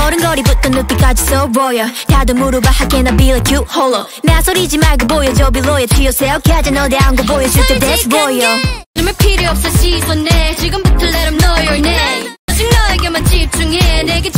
어른거리부터 눕기까지 so royal 다들 물어봐 how can I be like you 홀로 나 소리지 말고 보여줘 be loyal to yourself 가자 너 대한 거 보여줄 때 that's royal 눈물 필요 없어 시선내 지금부터 let them know your name 오직 너에게만 집중해 내게